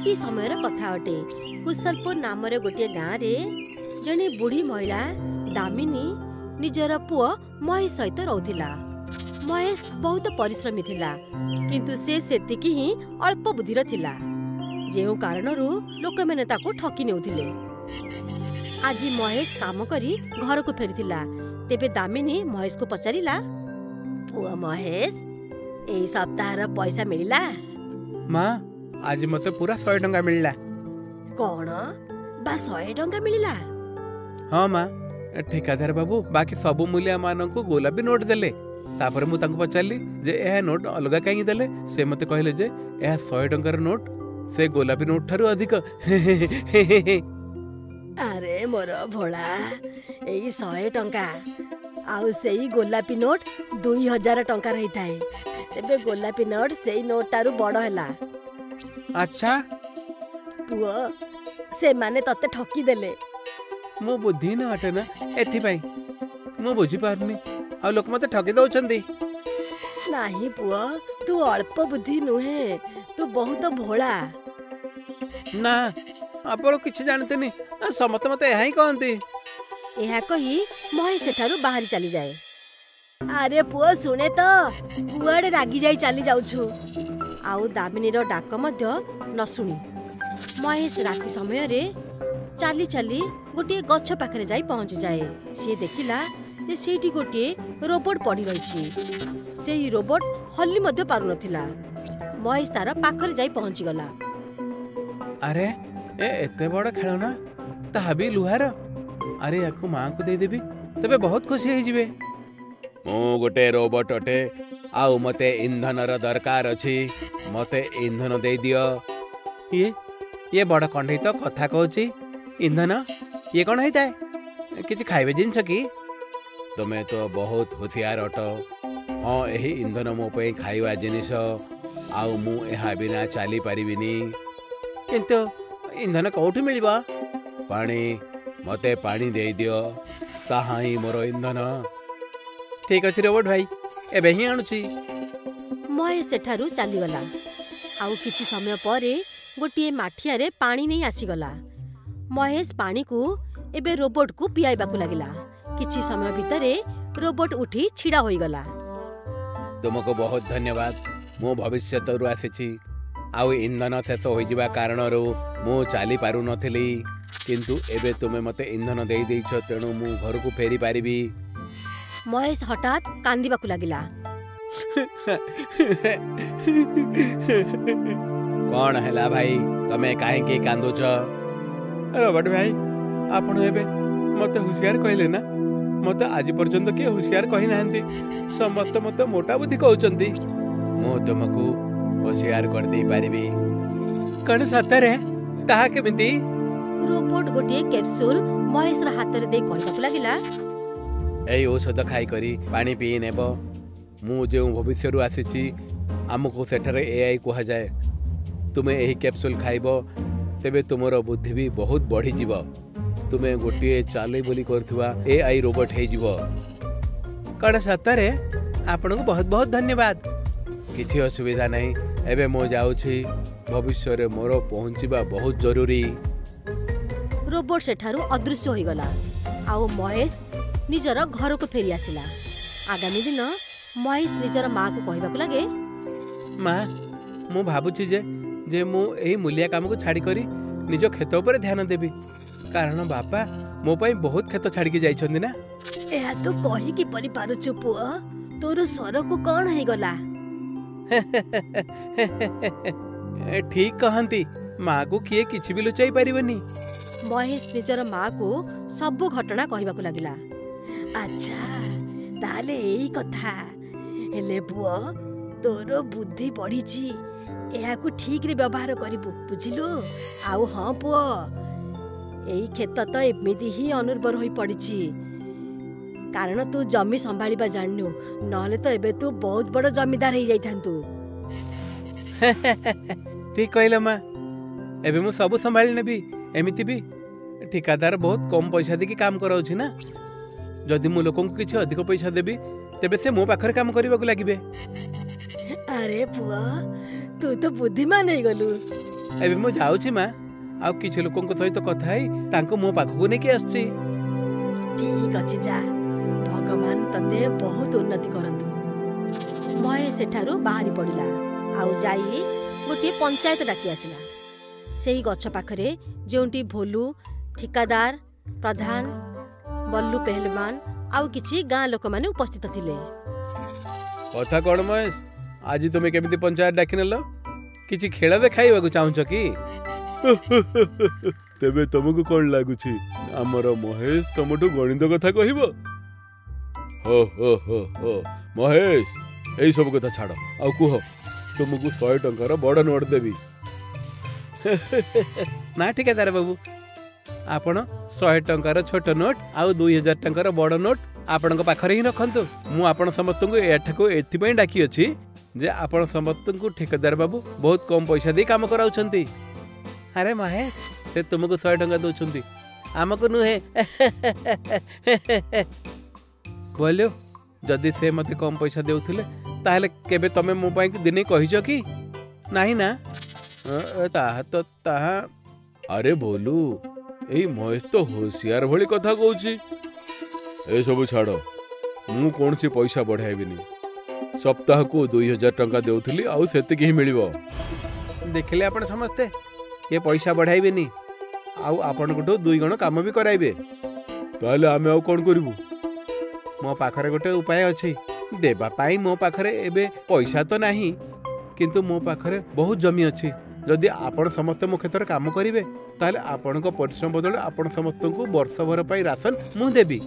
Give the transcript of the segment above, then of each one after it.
ଏମିତି ସମୟର କଥା ଅଟେ କୁଶଲପୁର ନାମରେ ଗୋଟିଏ ଗାଁରେ ଜଣେ ବୁଢ଼ୀ ମହିଳା ଦାମିନୀ ନିଜର ପୁଅ ମହେଶ ସହିତ ରହୁଥିଲା ମହେଶ ବହୁତ ପରିଶ୍ରମୀ ଥିଲା କିନ୍ତୁ ସେ ସେତିକି ହିଁ ଅଳ୍ପ ବୁଦ୍ଧିର ଥିଲା ଯେଉଁ କାରଣରୁ ଲୋକମାନେ ତାକୁ ଠକି ନେଉଥିଲେ ଆଜି ମହେଶ କାମ କରି ଘରକୁ ଫେରିଥିଲା ତେବେ ଦାମିନୀ ମହେଶକୁ ପଚାରିଲା ପୁଅ ମହେଶ ଏଇ ସପ୍ତାହର ପଇସା ମିଳିଲା ମା' ଆଜି ମତେ ପୁରା ଶହେ ଟଙ୍କା ମିଳିଲା କ'ଣ ବା ଶହେ ଟଙ୍କା ମିଳିଲା ହଁ ମା ଠିକାଦାର ବାବୁ ବାକି ସବୁ ମୁଲିଆମାନଙ୍କୁ ଗୋଲାପୀ ନୋଟ ଦେଲେ ତାପରେ ମୁଁ ତାଙ୍କୁ ପଚାରିଲି ଯେ ଏହା ନୋଟ ଅଲଗା କାହିଁକି ଦେଲେ ସେ ମୋତେ କହିଲେ ଯେ ଏହା ଶହେ ଟଙ୍କାର ନୋଟ ସେ ଗୋଲାପୀ ନୋଟ ଠାରୁ ଅଧିକ ଆରେ ମୋର ଭୋଳା ଏଇ ଶହେ ଟଙ୍କା ଆଉ ସେଇ ଗୋଲାପୀ ନୋଟ ଦୁଇ ହଜାର ଟଙ୍କାର ହେଇଥାଏ ତେବେ ଗୋଲାପୀ ନୋଟ ସେଇ ନୋଟ ଠାରୁ ବଡ଼ ହେଲା अच्छा पुओ से माने तते ठकी देले मो बुद्धि न अटे ना एथि पाई मो बुझि पारनी आ लोक मते ठकी दउ छंदी नाही पुओ तू अल्प बुद्धि नु हे तू बहुत भोला ना आपण किछ जानतेनी समत मते एहाई कहंती एहा कहि मोय सेठारु बाहर चली जाए अरे पुओ सुने तो पुआड़े रागी जाई चली जाऊ ଆଉ ଦାମିନୀର ଡାକ ମଧ୍ୟ ନ ଶୁଣି ମହେଶ ରାତି ସମୟରେ ଚାଲି ଚାଲି ଗୋଟିଏ ଗଛ ପାଖରେ ଯାଇ ପହଞ୍ଚିଯାଏ ସିଏ ଦେଖିଲା ଯେ ସେଇଠି ଗୋଟିଏ ରୋବୋଟ ପଡ଼ି ରହିଛି ସେହି ରୋବୋଟ ହଲି ମଧ୍ୟ ପାରୁନଥିଲା ମହେଶ ତାର ପାଖରେ ଯାଇ ପହଞ୍ଚିଗଲା ଆରେ ଏ ଏତେ ବଡ଼ ଖେଳନା ତାହା ବି ଲୁହାର ଆରେ ୟାକୁ ମାଆଙ୍କୁ ଦେଇଦେବି ତେବେ ବହୁତ ଖୁସି ହେଇଯିବେ ମୁଁ ଗୋଟେ ରୋବୋଟ ଅଟେ ଆଉ ମୋତେ ଇନ୍ଧନର ଦରକାର ଅଛି ମୋତେ ଇନ୍ଧନ ଦେଇଦିଅ ଇଏ ଇଏ ବଡ଼ କଣ୍ଢେଇ ତ କଥା କହୁଛି ଇନ୍ଧନ ଇଏ କ'ଣ ହେଇଥାଏ କିଛି ଖାଇବେ ଜିନିଷ କି ତୁମେ ତ ବହୁତ ହୋସିଆର ଅଟ ହଁ ଏହି ଇନ୍ଧନ ମୋ ପାଇଁ ଖାଇବା ଜିନିଷ ଆଉ ମୁଁ ଏହା ବିନା ଚାଲିପାରିବିନି କିନ୍ତୁ ଇନ୍ଧନ କେଉଁଠୁ ମିଳିବ ପାଣି ମୋତେ ପାଣି ଦେଇଦିଅ ତାହା ହିଁ ମୋର ଇନ୍ଧନ ଠିକ୍ ଅଛି ରୋବଟ ଭାଇ ଏବେ ହିଁ ଆଣୁଛି ମୟ ସେଠାରୁ ଚାଲିଗଲା ଆଉ କିଛି ସମୟ ପରେ ଗୋଟିଏ ମାଠିଆରେ ପାଣି ନେଇ ଆସିଗଲା ମହେଶ ପାଣିକୁ ଏବେ ରୋବୋଟକୁ ପିଆଇବାକୁ ଲାଗିଲା କିଛି ସମୟ ଭିତରେ ରୋବୋଟ ଉଠି ଛିଡ଼ା ହୋଇଗଲା ତୁମକୁ ବହୁତ ଧନ୍ୟବାଦ ମୁଁ ଭବିଷ୍ୟତରୁ ଆସିଛି ଆଉ ଇନ୍ଧନ ଶେଷ ହୋଇଯିବା କାରଣରୁ ମୁଁ ଚାଲି ପାରୁନଥିଲି କିନ୍ତୁ ଏବେ ତୁମେ ମୋତେ ଇନ୍ଧନ ଦେଇ ଦେଇଛ ତେଣୁ ମୁଁ ଘରକୁ ଫେରିପାରିବି महेश हटात कांदिबाकु लागिला कौन हैला भाई तमे काहे के कांदो छ रोबर्ट भाई आपण एबे मते होशियार कहले ना मते आज पर्यंत के होशियार कहि नहंती समस्त मते मोटा बुद्धि कहउचंती मो तुमको होशियार कर दे पारिबी कण सतरे ताहा के बिंती रोबोट गोटिए कैप्सूल महेश रा हाथ रे दे कहबाकु लागिला ଏଇ ଔଷଧ ଖାଇକରି ପାଣି ପିଇ ନେବ ମୁଁ ଯେଉଁ ଭବିଷ୍ୟରୁ ଆସିଛି ଆମକୁ ସେଠାରେ ଏଆଇ କୁହାଯାଏ ତୁମେ ଏହି କ୍ୟାପସୁଲ୍ ଖାଇବ ତେବେ ତୁମର ବୁଦ୍ଧି ବି ବହୁତ ବଢ଼ିଯିବ ତୁମେ ଗୋଟିଏ ଚାଲି ବୋଲି କରୁଥିବା ଏ ଆଇ ରୋବୋଟ୍ ହେଇଯିବ କ'ଣ ସତରେ ଆପଣଙ୍କୁ ବହୁତ ବହୁତ ଧନ୍ୟବାଦ କିଛି ଅସୁବିଧା ନାହିଁ ଏବେ ମୁଁ ଯାଉଛି ଭବିଷ୍ୟରେ ମୋର ପହଞ୍ଚିବା ବହୁତ ଜରୁରୀ ରୋବୋଟ୍ ସେଠାରୁ ଅଦୃଶ୍ୟ ହୋଇଗଲା ଆଉ ମହେଶ ନିଜର ଘରକୁ ଫେରି ଆସିଲା ଆଗାମୀ ଦିନ ମହେଶ ନିଜର ମାଆକୁ କହିବାକୁ ଲାଗେ ମା ମୁଁ ଭାବୁଛି ଯେ ଯେ ମୁଁ ଏହି ମୂଲିଆ କାମକୁ ଛାଡ଼ିକରି ନିଜ କ୍ଷେତ ଉପରେ ଧ୍ୟାନ ଦେବି କାରଣ ବାପା ମୋ ପାଇଁ ବହୁତ କ୍ଷେତ ଛାଡ଼ିକି ଯାଇଛନ୍ତି ନା ଏହା ତୁ କହି କିପରି ପାରୁଛୁ ପୁଅ ତୋର ସ୍ୱରକୁ କ'ଣ ହେଇଗଲା ଠିକ କହନ୍ତି ମାଆକୁ କିଏ କିଛି ବି ଲୁଚାଇ ପାରିବନି ମହେଶ ନିଜର ମାଆକୁ ସବୁ ଘଟଣା କହିବାକୁ ଲାଗିଲା আচ্ছা তাহলে এই কথা ହେଲେ ପୁଅ ତୋର ବୁଦ୍ଧି ବଢ଼ିଛି ଏହାକୁ ଠିକ୍ରେ ବ୍ୟବହାର କରିବୁ ବୁଝିଲୁ ଆଉ ହଁ ପୁଅ ଏଇ କ୍ଷେତ ତ ଏମିତି ହିଁ ଅନୁର୍ବର ହୋଇ ପଡ଼ିଛି କାରଣ ତୁ ଜମି ସମ୍ଭାଳିବା ଜାଣିନୁ ନହେଲେ ତ ଏବେ ତୁ ବହୁତ ବଡ଼ ଜମିଦାର ହେଇଯାଇଥାନ୍ତୁ ଠିକ୍ କହିଲ ମା ଏବେ ମୁଁ ସବୁ ସମ୍ଭାଳି ନେବି ଏମିତି ବି ଠିକାଦାର ବହୁତ କମ୍ ପଇସା ଦେଇକି କାମ କରାଉଛି ନା ଯଦି ମୁଁ ଲୋକଙ୍କୁ କିଛି ଅଧିକ ପଇସା ଦେବି ତେବେ ସେ ମୋ ପାଖରେ କାମ କରିବାକୁ ଲାଗିବେ ଆରେ ପୁଅ ତୁ ତ ବୁଦ୍ଧିମାନ ହେଇଗଲୁ ଏବେ ମୁଁ ଯାଉଛି ମା ଆଉ କିଛି ଲୋକଙ୍କ ସହିତ କଥା ହେଇ ତାଙ୍କୁ ମୋ ପାଖକୁ ନେଇକି ଆସୁଛି ଠିକ ଅଛି ଯା ଭଗବାନ ତତେ ବହୁତ ଉନ୍ନତି କରନ୍ତୁ ମହେଶ ସେଠାରୁ ବାହାରି ପଡ଼ିଲା ଆଉ ଯାଇ ଗୋଟିଏ ପଞ୍ଚାୟତ ଡାକି ଆସିଲା ସେହି ଗଛ ପାଖରେ ଯେଉଁଠି ଭୋଲୁ ଠିକାଦାର ପ୍ରଧାନ ବଲ୍ଲୁ ପେହଲୱାନ ଆଉ କିଛି ଗାଁ ଲୋକମାନେ ଉପସ୍ଥିତ ଥିଲେ କଥା କ'ଣ ମହେଶ ଆଜି ତୁମେ କେମିତି ପଞ୍ଚାୟତ ଡାକିନେଲ କିଛି ଖେଳ ଦେଖାଇବାକୁ ଚାହୁଁଛ କି ତେବେ ତମକୁ କ'ଣ ଲାଗୁଛି ଆମର ମହେଶ ତମଠୁ ଗଣିତ କଥା କହିବ ହୋ ହୋ ହୋ ହୋ ମହେଶ ଏଇସବୁ କଥା ଛାଡ଼ ଆଉ କୁହ ତୁମକୁ ଶହେ ଟଙ୍କାର ବଡ଼ ନୋଟ୍ ଦେବି ନା ଠିକାଦାର ବାବୁ ଆପଣ ଶହେ ଟଙ୍କାର ଛୋଟ ନୋଟ୍ ଆଉ ଦୁଇ ହଜାର ଟଙ୍କାର ବଡ଼ ନୋଟ୍ ଆପଣଙ୍କ ପାଖରେ ହିଁ ରଖନ୍ତୁ ମୁଁ ଆପଣ ସମସ୍ତଙ୍କୁ ଏଠାକୁ ଏଥିପାଇଁ ଡାକିଅଛି ଯେ ଆପଣ ସମସ୍ତଙ୍କୁ ଠିକଦାର ବାବୁ ବହୁତ କମ୍ ପଇସା ଦେଇ କାମ କରାଉଛନ୍ତି ଆରେ ମହେଶ ସେ ତୁମକୁ ଶହେ ଟଙ୍କା ଦେଉଛନ୍ତି ଆମକୁ ନୁହେଁ ବୋଲୁ ଯଦି ସେ ମୋତେ କମ୍ ପଇସା ଦେଉଥିଲେ ତାହେଲେ କେବେ ତମେ ମୋ ପାଇଁ ଦିନେ କହିଛ କି ନାହିଁ ନା ତାହା ତ ତାହା ଆରେ ବୋଲୁ ଏଇ ମହେଶ ତ ହୋସିଆର ଭଳି କଥା କହୁଛି ଏସବୁ ଛାଡ଼ ମୁଁ କୌଣସି ପଇସା ବଢ଼ାଇବିନି ସପ୍ତାହକୁ ଦୁଇ ହଜାର ଟଙ୍କା ଦେଉଥିଲି ଆଉ ସେତିକି ହିଁ ମିଳିବ ଦେଖିଲେ ଆପଣ ସମସ୍ତେ ଏ ପଇସା ବଢ଼ାଇବେନି ଆଉ ଆପଣଙ୍କଠୁ ଦୁଇ ଗଣ କାମ ବି କରାଇବେ ତାହେଲେ ଆମେ ଆଉ କ'ଣ କରିବୁ ମୋ ପାଖରେ ଗୋଟେ ଉପାୟ ଅଛି ଦେବା ପାଇଁ ମୋ ପାଖରେ ଏବେ ପଇସା ତ ନାହିଁ କିନ୍ତୁ ମୋ ପାଖରେ ବହୁତ ଜମି ଅଛି ଯଦି ଆପଣ ସମସ୍ତେ ମୋ କ୍ଷେତ୍ରରେ କାମ କରିବେ ତାହେଲେ ଆପଣଙ୍କ ପରିଶ୍ରମ ବଦଳରେ ଆପଣ ସମସ୍ତଙ୍କୁ ବର୍ଷଭର ପାଇଁ ରାସନ ମୁଁ ଦେବି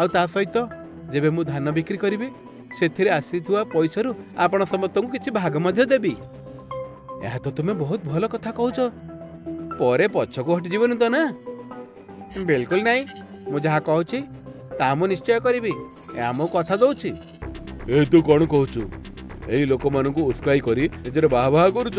ଆଉ ତା ସହିତ ଯେବେ ମୁଁ ଧାନ ବିକ୍ରି କରିବି ସେଥିରେ ଆସିଥିବା ପଇସାରୁ ଆପଣ ସମସ୍ତଙ୍କୁ କିଛି ଭାଗ ମଧ୍ୟ ଦେବି ଏହା ତ ତୁମେ ବହୁତ ଭଲ କଥା କହୁଛ ପରେ ପଛକୁ ହଟିଯିବନି ତ ନା ବିଲକୁଲ ନାହିଁ ମୁଁ ଯାହା କହୁଛି ତାହା ମୁଁ ନିଶ୍ଚୟ କରିବି ଏହା ମୁଁ କଥା ଦେଉଛି ଏ ତୁ କ'ଣ କହୁଛୁ ଏଇ ଲୋକମାନଙ୍କୁ ଉସ୍କାଇ କରି ନିଜର ବାହା ବାହା କରୁଛ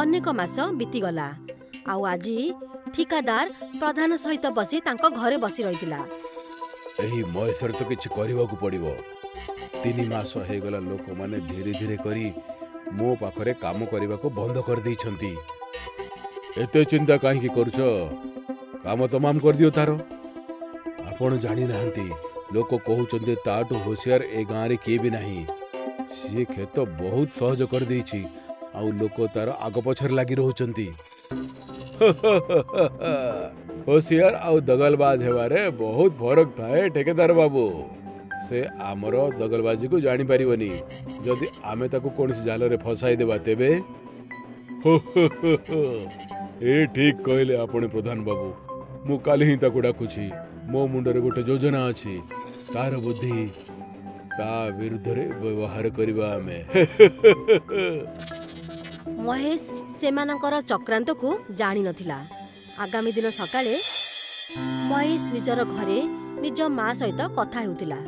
ଅନେକ ମାସ ବିତିଗଲା ଆଉ ଆଜି ଠିକାଦାର ପ୍ରଧାନ ସହିତ ବସି ତାଙ୍କ ଘରେ ବସି ରହିଥିଲା ଏହି ମହେଶ୍ୱର ତ କିଛି କରିବାକୁ ପଡ଼ିବ ତିନି ମାସ ହେଇଗଲା ଲୋକମାନେ ଧୀରେ ଧୀରେ କରି ମୋ ପାଖରେ କାମ କରିବାକୁ ବନ୍ଦ କରିଦେଇଛନ୍ତି ଏତେ ଚିନ୍ତା କାହିଁକି କରୁଛ କାମ ତମାମ କରିଦିଅ ତାର ଆପଣ ଜାଣିନାହାନ୍ତି ଲୋକ କହୁଛନ୍ତି ତାଠୁ ହୁସିଆର ଏ ଗାଁରେ କିଏ ବି ନାହିଁ ସିଏ କ୍ଷେତ ବହୁତ ସହଜ କରିଦେଇଛି आक तार आग पचर लग रही होशियार आ दगलबाज बहुत फरक था ठेकेदार बाबू से आमर दगलबाजी को जानी जापरवनी जदि आम कौन जाल फसाई देवा तेब ए ठीक कहले आपने प्रधान बाबू मु ही डाकुची मो मुंडे गोटे योजना अच्छी तार बुद्धि ता विरुद्ध व्यवहार करवा आम ମହେଶ ସେମାନଙ୍କର ଚକ୍ରାନ୍ତକୁ ଜାଣିନଥିଲା ଆଗାମୀ ଦିନ ସକାଳେ ମହେଶ ନିଜର ଘରେ ନିଜ ମା ସହିତ କଥା ହେଉଥିଲା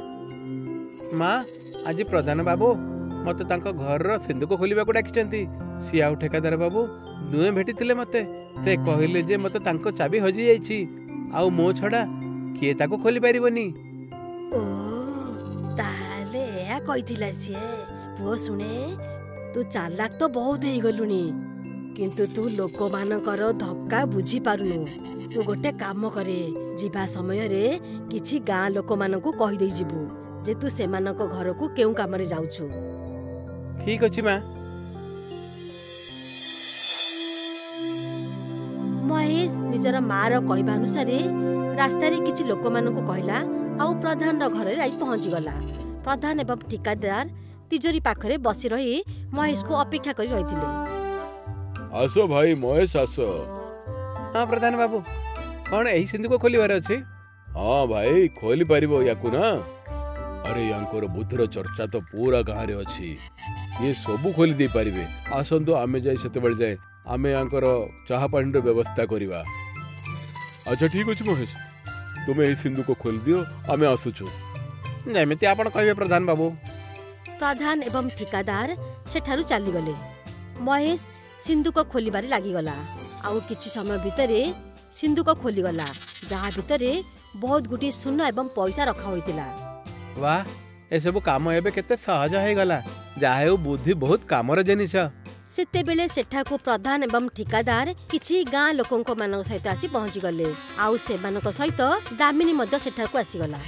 ମା ଆଜି ପ୍ରଧାନ ବାବୁ ମୋତେ ତାଙ୍କ ଘରର ସିନ୍ଦୁକ ଖୋଲିବାକୁ ଡାକିଛନ୍ତି ସିଏ ଆଉ ଠେକାଦାର ବାବୁ ଦୁହେଁ ଭେଟିଥିଲେ ମୋତେ ସେ କହିଲେ ଯେ ମୋତେ ତାଙ୍କ ଚାବି ହଜିଯାଇଛି ଆଉ ମୋ ଛଡ଼ା କିଏ ତାକୁ ଖୋଲି ପାରିବନି ଓ ତାହେଲେ ଏହା କହିଥିଲା ସିଏ ପୁଅ ଶୁଣେ ତୁ ଚାଲାକ ତ ବହୁତ ହେଇଗଲୁଣି କିନ୍ତୁ ତୁ ଲୋକମାନଙ୍କର ଧକ୍କା ବୁଝିପାରୁନୁ ତୁ ଗୋଟେ କାମ କରେ ଯିବା ସମୟରେ କିଛି ଗାଁ ଲୋକମାନଙ୍କୁ କହିଦେଇ ଯିବୁ ଯେ ତୁ ସେମାନଙ୍କ ଘରକୁ କେଉଁ କାମରେ ଯାଉଛୁ ଠିକ ଅଛି ମା ମହେଶ ନିଜର ମାର କହିବା ଅନୁସାରେ ରାସ୍ତାରେ କିଛି ଲୋକମାନଙ୍କୁ କହିଲା ଆଉ ପ୍ରଧାନର ଘରେ ଯାଇ ପହଞ୍ଚିଗଲା ପ୍ରଧାନ ଏବଂ ଠିକାଦାର तिजोरी पाखरे बसिरही महेशको अपेक्षा गरिरहेथिले आसो भाइ महेश आसो ହଁ ପ୍ରଧାନ ବାବୁ କ'ଣ ଏହି ସିନ୍ଦୁକ ଖୋଲିବାର ଅଛି ହଁ ଭାଇ ଖୋଲିପାରିବ ୟାକୁ ନା ଆରେ ୟାଙ୍କର ବୁଦ୍ଧିର ଚର୍ଚ୍ଚା ତ ପୁରା ଗାଁରେ ଅଛି ଇଏ ସବୁ ଖୋଲି ଦେଇପାରିବେ ଆସନ୍ତୁ ଆମେ ଯାଇ ସେତେବେଳେ ଯାଏ ଆମେ ୟାଙ୍କର ଚାହା ପାଣିର ବ୍ୟବସ୍ଥା କରିବା ଆଚ୍ଛା ଠିକ୍ ଅଛି ମହେଶ ତୁମେ ଏହି ସିନ୍ଦୁକ ଖୋଲିଦିଅ ଆମେ ଆସୁଛୁ ଯେମିତି ଆପଣ କହିବେ ପ୍ରଧାନ ବାବୁ ପ୍ରଧାନ ଏବଂ ଠିକାଦାର ସେଠାରୁ ଚାଲିଗଲେ ମହେଶ ସିନ୍ଦୁକ ଖୋଲିବାରେ ଲାଗିଗଲା ଆଉ କିଛି ସମୟ ଭିତରେ ସିନ୍ଦୁକ ଖୋଲିଗଲା ଯାହା ଭିତରେ ବହୁତ ଗୁଡ଼ିଏ ସୁନା ଏବଂ ପଇସା ରଖା ହୋଇଥିଲା ବା ଏସବୁ କାମ ଏବେ କେତେ ସହଜ ହେଇଗଲା ଯାହା ହେଉ ବୁଦ୍ଧି ବହୁତ କାମର ଜିନିଷ ସେତେବେଳେ ସେଠାକୁ ପ୍ରଧାନ ଏବଂ ଠିକାଦାର କିଛି ଗାଁ ଲୋକଙ୍କ ମାନଙ୍କ ସହିତ ଆସି ପହଞ୍ଚିଗଲେ ଆଉ ସେମାନଙ୍କ ସହିତ ଦାମିନୀ ମଧ୍ୟ ସେଠାକୁ ଆସିଗଲା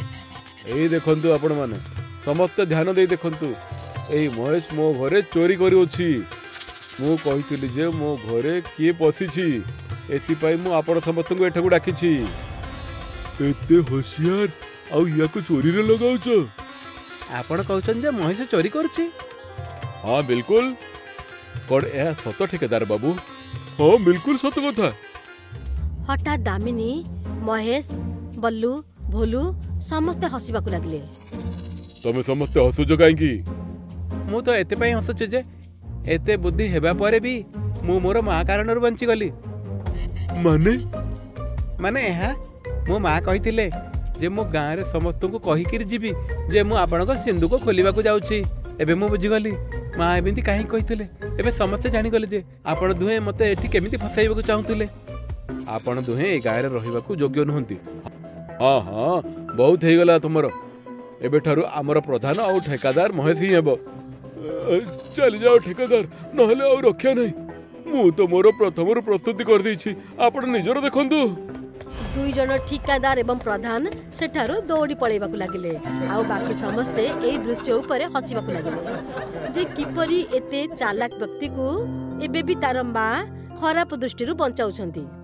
ଏଇ ଦେଖନ୍ତୁ ଆପଣମାନେ ସମସ୍ତେ ଧ୍ୟାନ ଦେଇ ଦେଖନ୍ତୁ ଏଇ ମହେଶ ମୋ ଘରେ ଚୋରି କରୁଅଛି ମୁଁ କହିଥିଲି ଯେ ମୋ ଘରେ କିଏ ପଶିଛି ଏଥିପାଇଁ ମୁଁ ଆପଣ ସମସ୍ତଙ୍କୁ ଏଠାକୁ ଡାକିଛି ଏତେ ହୋସିଆର ଆଉ ୟାକୁ ଚୋରିରେ ଲଗାଉଛ ଆପଣ କହୁଛନ୍ତି ଯେ ମହେଶ ଚୋରି କରୁଛି ହଁ ବିଲକୁଲ କ'ଣ ଏହା ସତ ଠିକେଦାର ବାବୁ ହଁ ବିଲକୁଲ ସତ କଥା ହଠାତ୍ ଦାମିନୀ ମହେଶ ବଲ୍ଲୁ ଭୋଲୁ ସମସ୍ତେ ହସିବାକୁ ଲାଗିଲେ ତମେ ସମସ୍ତେ ହସୁଛ କାହିଁକି ମୁଁ ତ ଏଥିପାଇଁ ହସୁଛି ଯେ ଏତେ ବୁଦ୍ଧି ହେବା ପରେ ବି ମୁଁ ମୋର ମା କାରଣରୁ ବଞ୍ଚିଗଲି ମାନେ ମାନେ ଏହା ମୋ ମା କହିଥିଲେ ଯେ ମୁଁ ଗାଁରେ ସମସ୍ତଙ୍କୁ କହିକିରି ଯିବି ଯେ ମୁଁ ଆପଣଙ୍କ ସିନ୍ଦୁକ ଖୋଲିବାକୁ ଯାଉଛି ଏବେ ମୁଁ ବୁଝିଗଲି ମା ଏମିତି କାହିଁକି କହିଥିଲେ ଏବେ ସମସ୍ତେ ଜାଣିଗଲେ ଯେ ଆପଣ ଦୁହେଁ ମୋତେ ଏଠି କେମିତି ଫସାଇବାକୁ ଚାହୁଁଥିଲେ ଆପଣ ଦୁହେଁ ଏ ଗାଁରେ ରହିବାକୁ ଯୋଗ୍ୟ ନୁହନ୍ତି ହଁ ହଁ ବହୁତ ହେଇଗଲା ତୁମର ଏବେଠାରୁ ଆମର ପ୍ରଧାନ ଆଉ ଠେକାଦାର ମହେଶ ହିଁ ହେବ ଚାଲିଯାଅ ଠେକାଦାର ନହେଲେ ଆଉ ରକ୍ଷା ନାହିଁ ମୁଁ ତ ମୋର ପ୍ରଥମରୁ ପ୍ରସ୍ତୁତି କରିଦେଇଛି ଆପଣ ନିଜର ଦେଖନ୍ତୁ ଦୁଇ ଜଣ ଠିକାଦାର ଏବଂ ପ୍ରଧାନ ସେଠାରୁ ଦୌଡ଼ି ପଳାଇବାକୁ ଲାଗିଲେ ଆଉ ବାକି ସମସ୍ତେ ଏହି ଦୃଶ୍ୟ ଉପରେ ହସିବାକୁ ଲାଗିଲେ ଯେ କିପରି ଏତେ ଚାଲାକ ବ୍ୟକ୍ତିକୁ ଏବେ ବି ତାର ମା ଖରାପ ଦୃଷ୍ଟିରୁ ବଞ୍ଚାଉଛନ୍ତି